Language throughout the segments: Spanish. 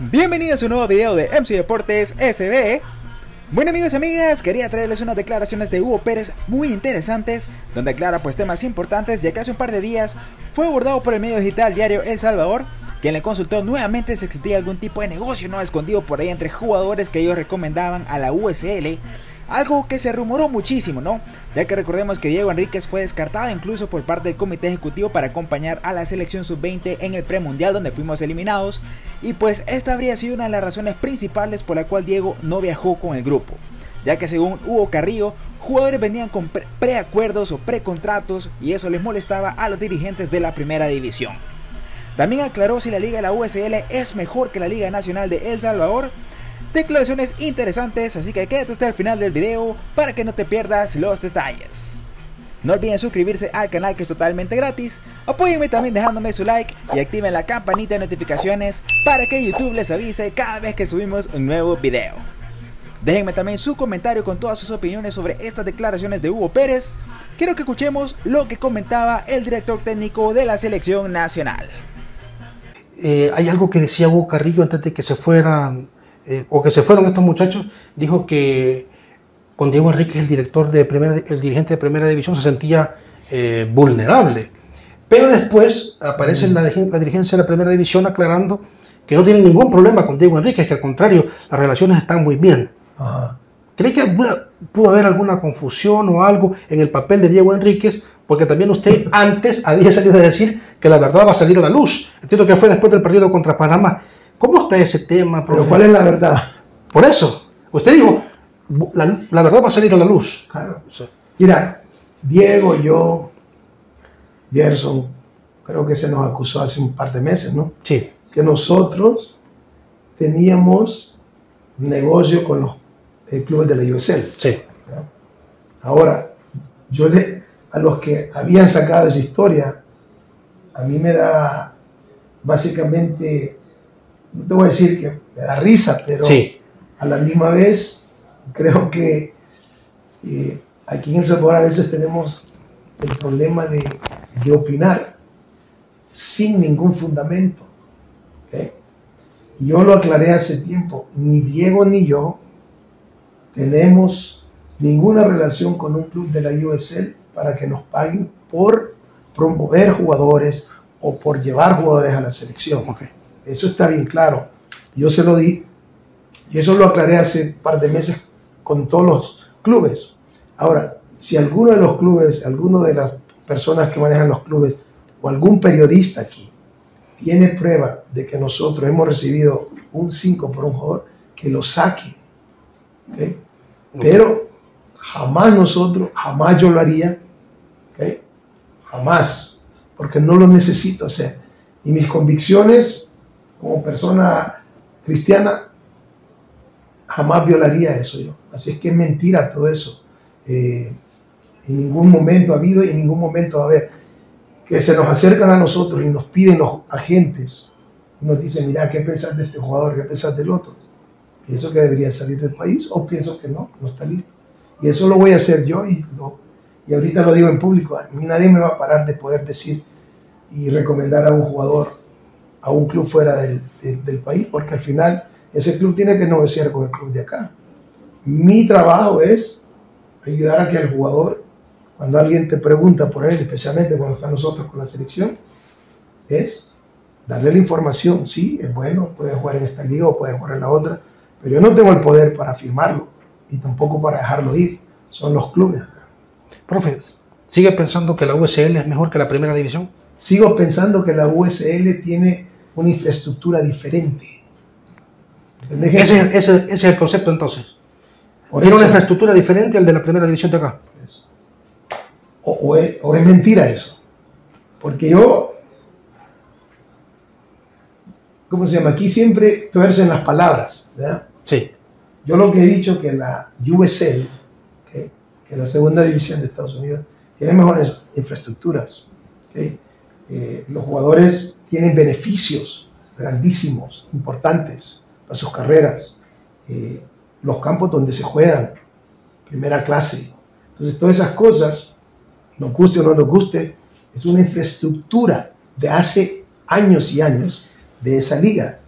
Bienvenidos a un nuevo video de MC Deportes SB. Bueno amigos y amigas, quería traerles unas declaraciones de Hugo Pérez muy interesantes, donde aclara pues temas importantes ya que hace un par de días fue abordado por el medio digital diario El Salvador, quien le consultó nuevamente si existía algún tipo de negocio no escondido por ahí entre jugadores que ellos recomendaban a la USL algo que se rumoró muchísimo, ¿no? Ya que recordemos que Diego Enríquez fue descartado incluso por parte del comité ejecutivo para acompañar a la selección sub-20 en el premundial donde fuimos eliminados. Y pues esta habría sido una de las razones principales por la cual Diego no viajó con el grupo. Ya que según Hugo Carrillo, jugadores venían con preacuerdos o precontratos y eso les molestaba a los dirigentes de la primera división. También aclaró si la liga de la USL es mejor que la Liga Nacional de El Salvador declaraciones interesantes, así que quédate hasta el final del video para que no te pierdas los detalles. No olviden suscribirse al canal que es totalmente gratis, apóyenme también dejándome su like y activen la campanita de notificaciones para que YouTube les avise cada vez que subimos un nuevo video. Déjenme también su comentario con todas sus opiniones sobre estas declaraciones de Hugo Pérez. Quiero que escuchemos lo que comentaba el director técnico de la selección nacional. Eh, hay algo que decía Hugo Carrillo antes de que se fueran eh, o que se fueron estos muchachos, dijo que con Diego Enrique, el director de primera, el dirigente de primera división, se sentía eh, vulnerable. Pero después aparece la, la, dirigencia de la primera división aclarando que no tiene ningún problema con Diego Enrique, que al contrario, las relaciones están muy bien. ¿Cree que pudo haber alguna confusión o algo en el papel de Diego Enríquez? Porque también usted antes había salido a decir que la verdad va a salir a la luz. Entiendo que fue después del partido contra Panamá. ¿Cómo está ese tema? Pero ¿cuál es la verdad? Por eso, usted dijo, la, verdad va a salir a la luz. Claro. Mira, Diego, yo, Gerson, creo que se nos acusó hace un par de meses, ¿no? Sí. Que nosotros teníamos negocio con los eh, clubes de la USL. Sí. Ahora, yo le, a los que habían sacado esa historia, a mí me da básicamente no te voy a decir que me da risa, pero a la misma vez creo que eh, aquí en El Salvador a veces tenemos el problema de, opinar sin ningún fundamento. Yo lo aclaré hace tiempo, ni Diego ni yo tenemos ninguna relación con un club de la USL para que nos paguen por promover jugadores o por llevar jugadores a la selección. Eso está bien claro. Yo se lo di y eso lo aclaré hace un par de meses con todos los clubes. Ahora, si alguno de los clubes, alguno de las personas que manejan los clubes o algún periodista aquí tiene prueba de que nosotros hemos recibido un 5 por un jugador, que lo saque. Pero jamás nosotros, jamás yo lo haría. Jamás. Porque no lo necesito hacer. Y mis convicciones como persona cristiana, jamás violaría eso yo. Así es que es mentira todo eso. Eh, en ningún momento ha habido y en ningún momento va a haber. Que se nos acercan a nosotros y nos piden los agentes y nos dicen, mira, ¿qué pensás de este jugador? ¿Qué pensás del otro? ¿Pienso que debería salir del país o pienso que no, no está listo? Y eso lo voy a hacer yo y, y ahorita lo digo en público. A mí nadie me va a parar de poder decir y recomendar a un jugador a un club fuera del, del, país, porque al final ese club tiene que negociar con el club de acá. Mi trabajo es ayudar a que el jugador, cuando alguien te pregunta por él, especialmente cuando está nosotros con la selección, es darle la información. Sí, es bueno, puede jugar en esta liga o puede jugar en la otra, pero yo no tengo el poder para firmarlo y tampoco para dejarlo ir. Son los clubes acá. Profe, ¿sigue pensando que la USL es mejor que la primera división? Sigo pensando que la USL tiene una infraestructura diferente. Ese, ese, es el concepto entonces. Tiene una infraestructura diferente al de la primera división de acá. O, es, mentira eso. Porque yo, ¿cómo se llama? Aquí siempre en las palabras. ¿verdad? Sí. Yo lo que he dicho que la USL, que, que la segunda división de Estados Unidos, tiene mejores infraestructuras. Eh, los jugadores tienen beneficios grandísimos, importantes para sus carreras. Eh, los campos donde se juegan, primera clase. Entonces, todas esas cosas, nos guste o no nos guste, es una infraestructura de hace años y años de esa liga.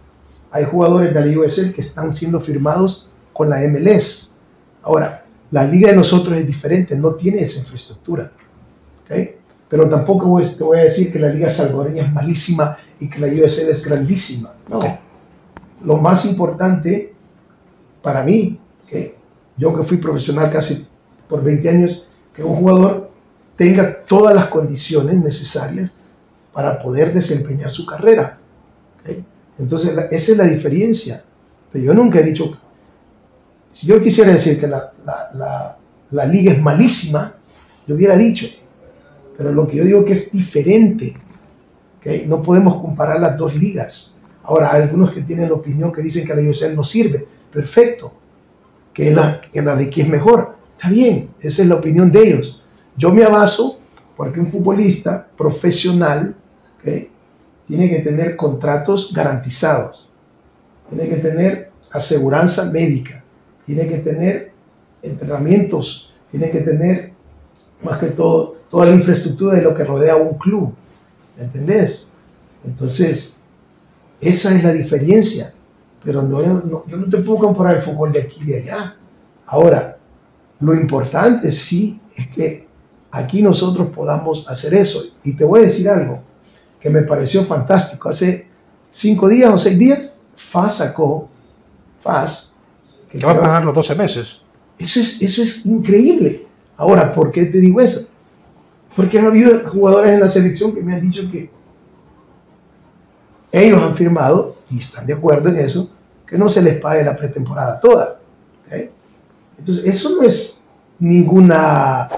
hay jugadores de la USL que están siendo firmados con la MLS. Ahora, la liga de nosotros es diferente, no tiene esa infraestructura. ¿okay? Pero tampoco te voy a decir que la liga salvadoreña es malísima y que la USL es grandísima. No. Lo más importante para mí, ¿okay? yo que fui profesional casi por 20 años, que un jugador tenga todas las condiciones necesarias para poder desempeñar su carrera. ¿okay? Entonces, esa es la diferencia. Pero yo nunca he dicho, si yo quisiera decir que la, la, la, la liga es malísima, yo hubiera dicho, pero lo que yo digo que es diferente. ¿okay? No podemos comparar las dos ligas. Ahora, hay algunos que tienen la opinión que dicen que la USL no sirve. Perfecto. Que la, que la de aquí es mejor. Está bien, esa es la opinión de ellos. Yo me abaso porque un futbolista profesional ¿okay? tiene que tener contratos garantizados, tiene que tener aseguranza médica, tiene que tener entrenamientos, tiene que tener más que todo toda la infraestructura de lo que rodea a un club. ¿Entendés? Entonces, esa es la diferencia. Pero no, no, yo no te puedo comparar el fútbol de aquí y de allá. Ahora, lo importante sí es que aquí nosotros podamos hacer eso. Y te voy a decir algo que me pareció fantástico. Hace cinco días o seis días, FAS sacó, FAS, que, va a pagar los 12 meses. Eso es, eso es increíble. Ahora, ¿por qué te digo eso? Porque han habido jugadores en la selección que me han dicho que ellos han firmado, y están de acuerdo en eso, que no se les pague la pretemporada toda. Entonces, eso no es ninguna,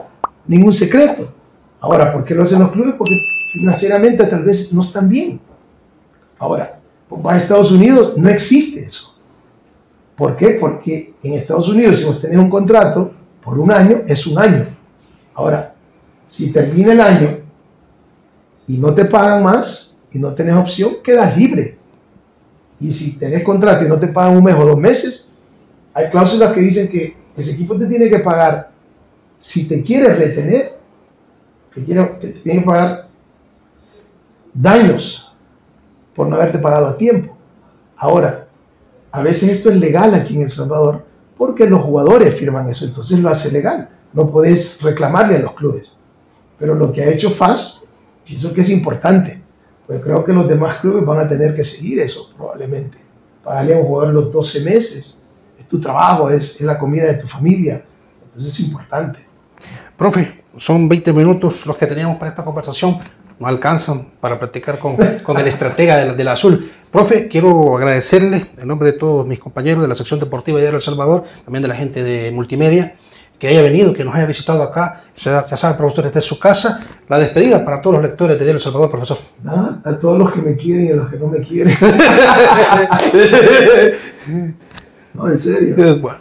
ningún secreto. Ahora, ¿por qué lo hacen los clubes? Porque financieramente tal vez no están bien. Ahora, va a Estados Unidos, no existe eso. ¿Por qué? Porque en Estados Unidos, si vos tenés un contrato por un año, es un año. Ahora, si termina el año y no te pagan más y no tenés opción, quedas libre. Y si tenés contrato y no te pagan un mes o dos meses, hay cláusulas que dicen que ese equipo te tiene que pagar, si te quiere retener, que te tiene que pagar daños por no haberte pagado a tiempo. Ahora, a veces esto es legal aquí en El Salvador porque los jugadores firman eso, entonces lo hace legal. No podés reclamarle a los clubes. Pero lo que ha hecho FAS, pienso que es importante. Pues creo que los demás clubes van a tener que seguir eso, probablemente. Pagarle a un los 12 meses. Es tu trabajo, es, es la comida de tu familia. Entonces es importante. Profe, son 20 minutos los que teníamos para esta conversación. No alcanzan para practicar con, con el estratega del, del azul. Profe, quiero agradecerle en nombre de todos mis compañeros de la sección deportiva de El Salvador, también de la gente de multimedia, que haya venido, que nos haya visitado acá. Ya, para ustedes, esta es su casa. La despedida para todos los lectores de Diario El Salvador, profesor. Ah, a todos los que me quieren y a los que no me quieren. no, en serio. Bueno,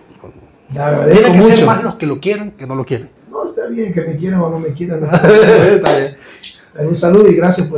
Le agradezco tiene que mucho. ser más los que lo quieren que no lo quieren. No, está bien, que me quieran o no me quieran. Está bien. Un saludo y gracias por